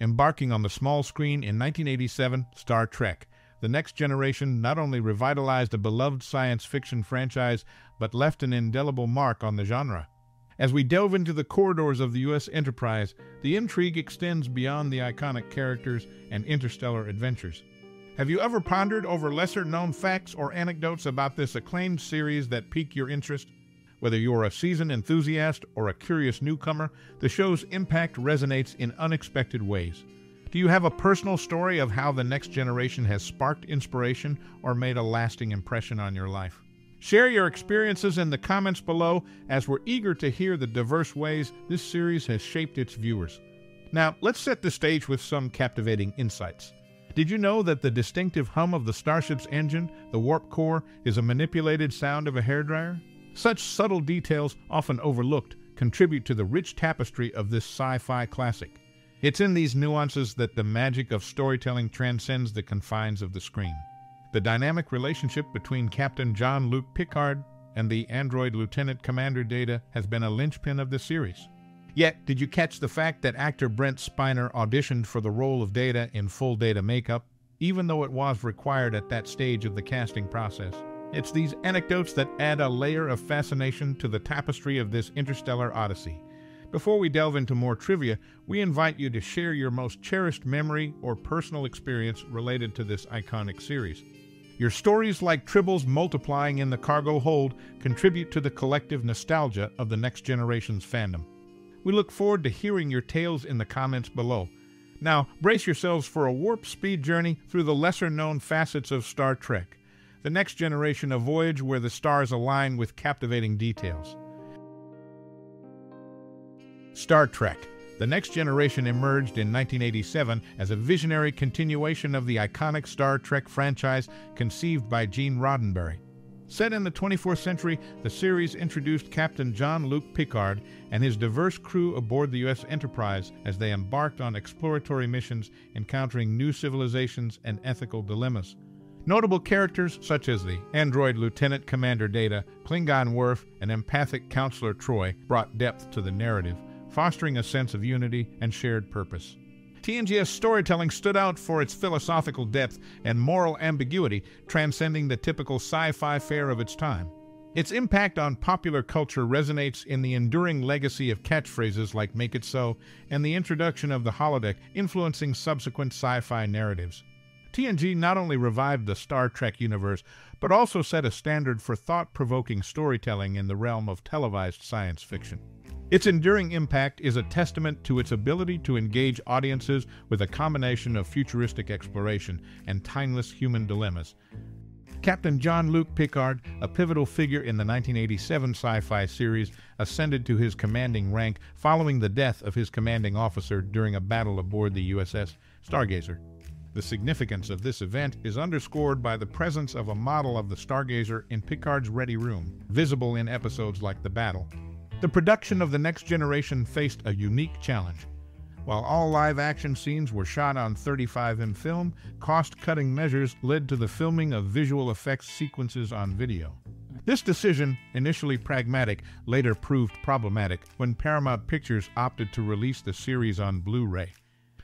embarking on the small screen in 1987 Star Trek. The Next Generation not only revitalized a beloved science fiction franchise, but left an indelible mark on the genre. As we delve into the corridors of the U.S. Enterprise, the intrigue extends beyond the iconic characters and interstellar adventures. Have you ever pondered over lesser known facts or anecdotes about this acclaimed series that pique your interest? Whether you're a seasoned enthusiast or a curious newcomer, the show's impact resonates in unexpected ways. Do you have a personal story of how the next generation has sparked inspiration or made a lasting impression on your life? Share your experiences in the comments below as we're eager to hear the diverse ways this series has shaped its viewers. Now, let's set the stage with some captivating insights. Did you know that the distinctive hum of the starship's engine, the warp core, is a manipulated sound of a hairdryer? Such subtle details, often overlooked, contribute to the rich tapestry of this sci-fi classic. It's in these nuances that the magic of storytelling transcends the confines of the screen. The dynamic relationship between Captain Jean-Luc Picard and the android Lieutenant Commander Data has been a linchpin of the series. Yet, did you catch the fact that actor Brent Spiner auditioned for the role of Data in full Data makeup, even though it was required at that stage of the casting process? It's these anecdotes that add a layer of fascination to the tapestry of this interstellar odyssey. Before we delve into more trivia, we invite you to share your most cherished memory or personal experience related to this iconic series. Your stories, like tribbles multiplying in the cargo hold, contribute to the collective nostalgia of the next generation's fandom. We look forward to hearing your tales in the comments below. Now, brace yourselves for a warp speed journey through the lesser known facets of Star Trek. The next generation, a voyage where the stars align with captivating details. Star Trek. The Next Generation emerged in 1987 as a visionary continuation of the iconic Star Trek franchise conceived by Gene Roddenberry. Set in the 24th century, the series introduced Captain Jean-Luc Picard and his diverse crew aboard the U.S. Enterprise as they embarked on exploratory missions encountering new civilizations and ethical dilemmas. Notable characters such as the android Lieutenant Commander Data, Klingon Worf, and empathic Counselor Troi brought depth to the narrative, fostering a sense of unity and shared purpose. TNG's storytelling stood out for its philosophical depth and moral ambiguity, transcending the typical sci-fi fare of its time. Its impact on popular culture resonates in the enduring legacy of catchphrases like Make It So and the introduction of the holodeck, influencing subsequent sci-fi narratives. TNG not only revived the Star Trek universe, but also set a standard for thought-provoking storytelling in the realm of televised science fiction. Its enduring impact is a testament to its ability to engage audiences with a combination of futuristic exploration and timeless human dilemmas. Captain Jean-Luc Picard, a pivotal figure in the 1987 sci-fi series, ascended to his commanding rank following the death of his commanding officer during a battle aboard the USS Stargazer. The significance of this event is underscored by the presence of a model of the Stargazer in Picard's ready room, visible in episodes like The Battle. The production of The Next Generation faced a unique challenge. While all live action scenes were shot on 35mm film, cost cutting measures led to the filming of visual effects sequences on video. This decision, initially pragmatic, later proved problematic when Paramount Pictures opted to release the series on Blu ray.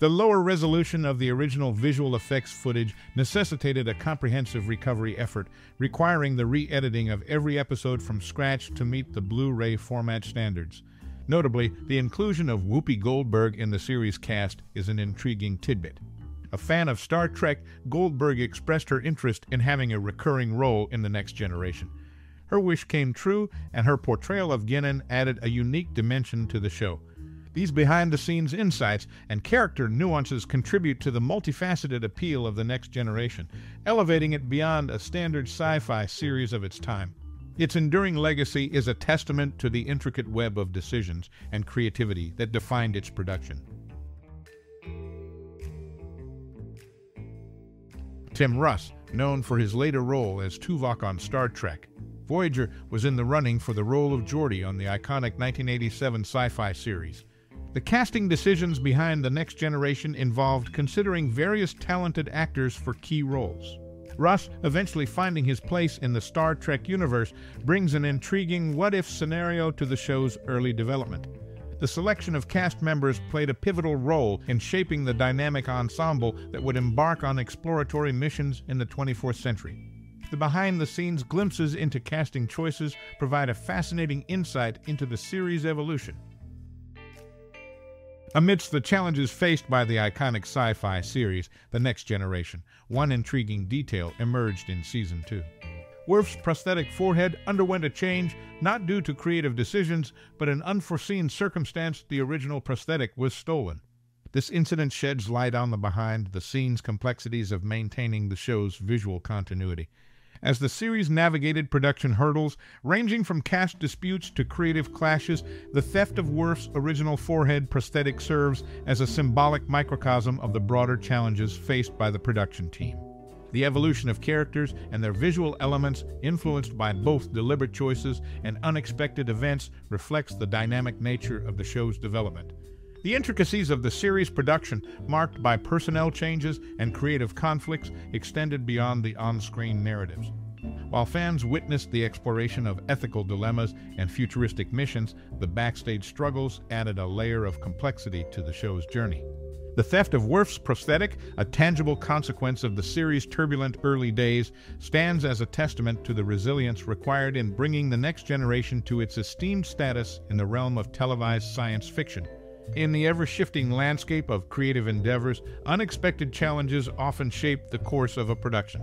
The lower resolution of the original visual effects footage necessitated a comprehensive recovery effort, requiring the re-editing of every episode from scratch to meet the Blu-ray format standards. Notably, the inclusion of Whoopi Goldberg in the series cast is an intriguing tidbit. A fan of Star Trek, Goldberg expressed her interest in having a recurring role in The Next Generation. Her wish came true, and her portrayal of Guinan added a unique dimension to the show. These behind the scenes insights and character nuances contribute to the multifaceted appeal of the next generation, elevating it beyond a standard sci fi series of its time. Its enduring legacy is a testament to the intricate web of decisions and creativity that defined its production. Tim Russ, known for his later role as Tuvok on Star Trek, Voyager was in the running for the role of Geordi on the iconic 1987 sci fi series. The casting decisions behind The Next Generation involved considering various talented actors for key roles. Russ, eventually finding his place in the Star Trek universe, brings an intriguing what if scenario to the show's early development. The selection of cast members played a pivotal role in shaping the dynamic ensemble that would embark on exploratory missions in the 24th century. The behind the scenes glimpses into casting choices provide a fascinating insight into the series' evolution. Amidst the challenges faced by the iconic sci fi series, The Next Generation, one intriguing detail emerged in Season 2. Worf's prosthetic forehead underwent a change not due to creative decisions, but an unforeseen circumstance the original prosthetic was stolen. This incident sheds light on the behind the scenes complexities of maintaining the show's visual continuity. As the series navigated production hurdles, ranging from cast disputes to creative clashes, the theft of Worf's original forehead prosthetic serves as a symbolic microcosm of the broader challenges faced by the production team. The evolution of characters and their visual elements, influenced by both deliberate choices and unexpected events, reflects the dynamic nature of the show's development. The intricacies of the series' production, marked by personnel changes and creative conflicts, extended beyond the on screen narratives. While fans witnessed the exploration of ethical dilemmas and futuristic missions, the backstage struggles added a layer of complexity to the show's journey. The theft of Worf's prosthetic, a tangible consequence of the series' turbulent early days, stands as a testament to the resilience required in bringing the next generation to its esteemed status in the realm of televised science fiction. In the ever shifting landscape of creative endeavors, unexpected challenges often shape the course of a production.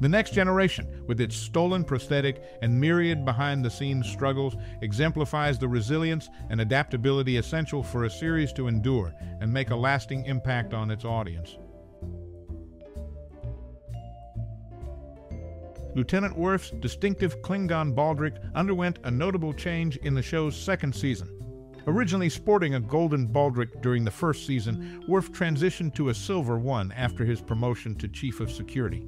The next generation, with its stolen prosthetic and myriad behind the scenes struggles, exemplifies the resilience and adaptability essential for a series to endure and make a lasting impact on its audience. Lieutenant Worf's distinctive Klingon baldric underwent a notable change in the show's second season. Originally sporting a golden baldric during the first season, Worf transitioned to a silver one after his promotion to Chief of Security.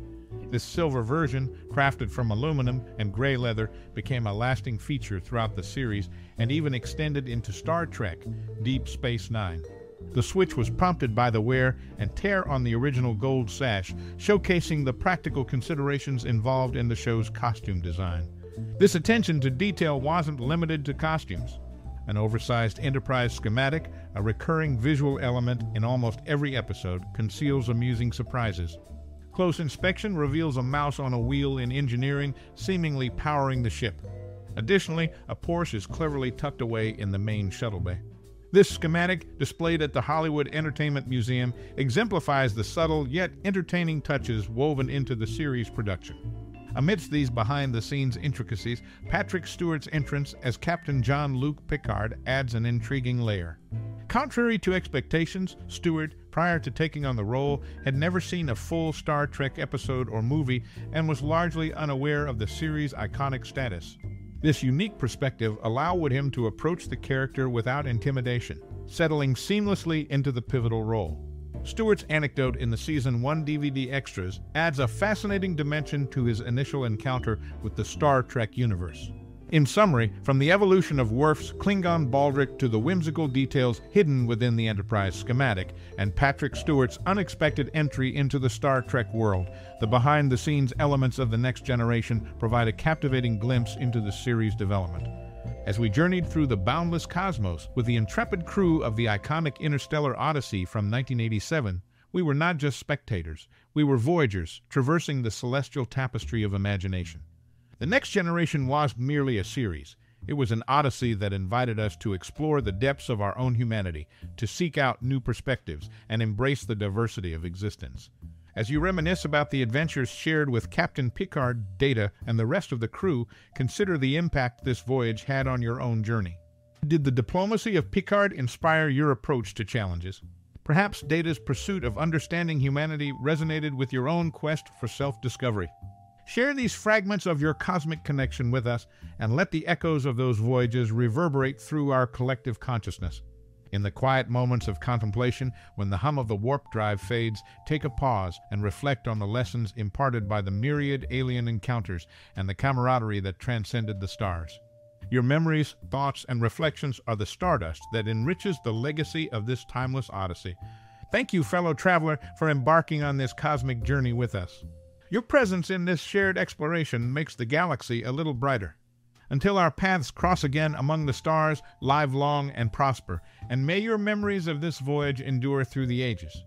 This silver version, crafted from aluminum and gray leather, became a lasting feature throughout the series and even extended into Star Trek Deep Space Nine. The switch was prompted by the wear and tear on the original gold sash, showcasing the practical considerations involved in the show's costume design. This attention to detail wasn't limited to costumes. An oversized Enterprise schematic, a recurring visual element in almost every episode, conceals amusing surprises. Close inspection reveals a mouse on a wheel in engineering, seemingly powering the ship. Additionally, a Porsche is cleverly tucked away in the main shuttle bay. This schematic, displayed at the Hollywood Entertainment Museum, exemplifies the subtle yet entertaining touches woven into the series' production. Amidst these behind the scenes intricacies, Patrick Stewart's entrance as Captain Jean Luc Picard adds an intriguing layer. Contrary to expectations, Stewart, prior to taking on the role, had never seen a full Star Trek episode or movie and was largely unaware of the series' iconic status. This unique perspective allowed him to approach the character without intimidation, settling seamlessly into the pivotal role. Stewart's anecdote in the season 1 DVD extras adds a fascinating dimension to his initial encounter with the Star Trek universe. In summary, from the evolution of Worf's Klingon baldric to the whimsical details hidden within the Enterprise schematic, and Patrick Stewart's unexpected entry into the Star Trek world, the behind the scenes elements of The Next Generation provide a captivating glimpse into the series' development. As we journeyed through the boundless cosmos with the intrepid crew of the iconic Interstellar Odyssey from 1987, we were not just spectators, we were voyagers traversing the celestial tapestry of imagination. The Next Generation wasn't merely a series. It was an odyssey that invited us to explore the depths of our own humanity, to seek out new perspectives, and embrace the diversity of existence. As you reminisce about the adventures shared with Captain Picard, Data, and the rest of the crew, consider the impact this voyage had on your own journey. Did the diplomacy of Picard inspire your approach to challenges? Perhaps Data's pursuit of understanding humanity resonated with your own quest for self discovery. Share these fragments of your cosmic connection with us and let the echoes of those voyages reverberate through our collective consciousness. In the quiet moments of contemplation, when the hum of the warp drive fades, take a pause and reflect on the lessons imparted by the myriad alien encounters and the camaraderie that transcended the stars. Your memories, thoughts, and reflections are the stardust that enriches the legacy of this timeless odyssey. Thank you, fellow traveler, for embarking on this cosmic journey with us. Your presence in this shared exploration makes the galaxy a little brighter. Until our paths cross again among the stars, live long and prosper, and may your memories of this voyage endure through the ages.